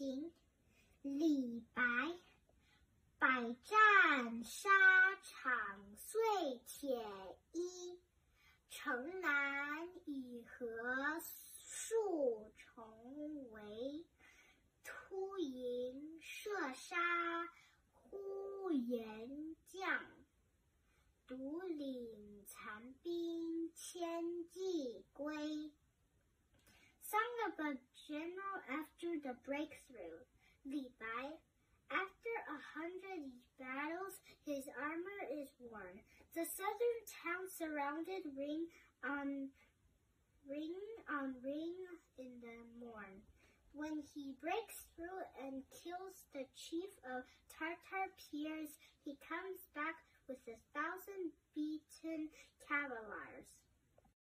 行，李白。百战沙场碎铁衣，城南已何数重围。突营射杀呼延 A general after the breakthrough. 李白 after a hundred battles, his armor is worn. The southern town surrounded ring on ring on ring in the morn. When he breaks through and kills the chief of Tartar peers, he comes back with a thousand beaten cavaliers.